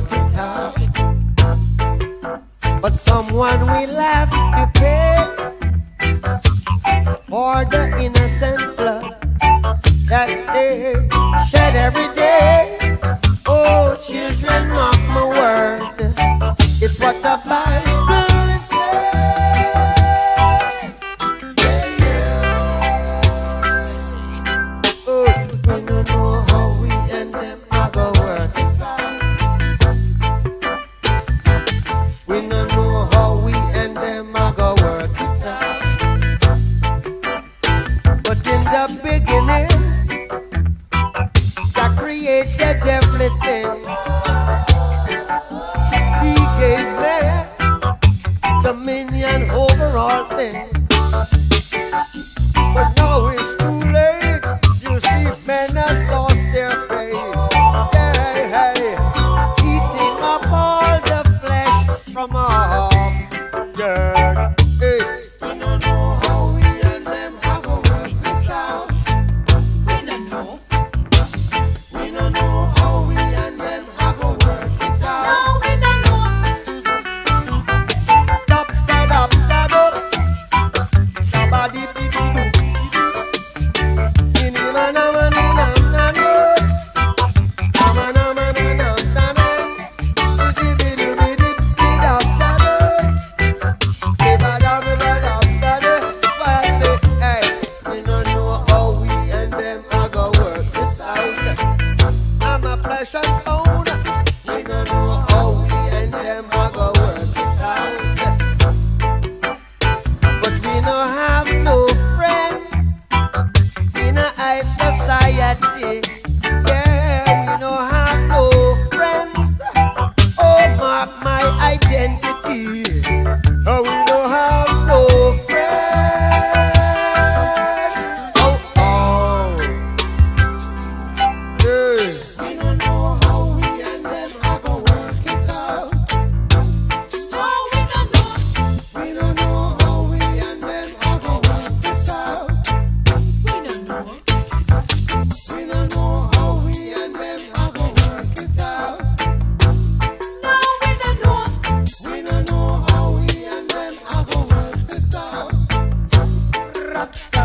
work. But someone will have to pay for the innocent blood that they shed every day. Oh, children, mark my word. It's what the Bible. hated everything. He gave dominion over all things. fashion own. We do know how we and them are going to work it out. But we no have no friends in a high society. Yeah, we no have no friends. Oh, mark my identity. Up.